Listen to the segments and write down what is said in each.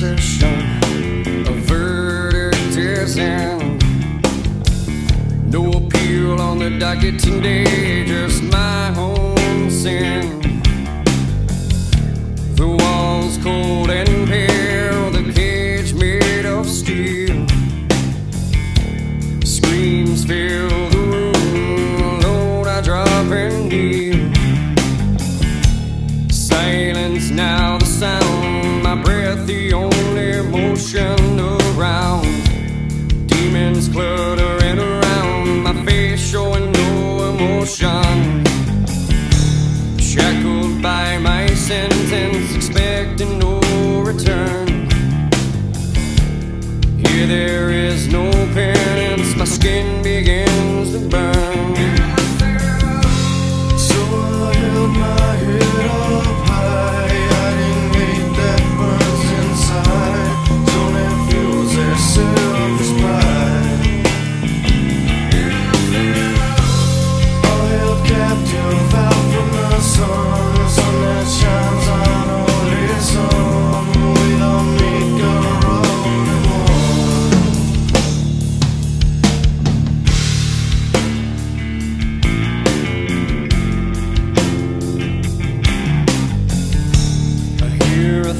procession. A verdict is in. No appeal on the docket today, just my own sin. The walls cold and pale, the cage made of steel. Screams fill the room, Lord, I drop and kneel. Silence now, the sound, my breath, the only motion around. Demons cluttering around, my face showing no emotion. Shackled by my sentence, expecting no return. Here there is no penance, my skin begins to burn.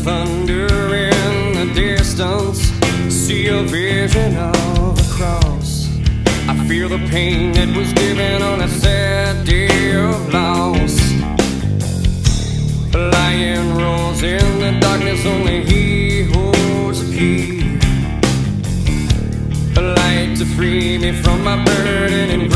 Thunder in the distance, see a vision of a cross. I feel the pain that was given on a sad day of loss. A lion roars in the darkness, only he holds the key. A light to free me from my burden.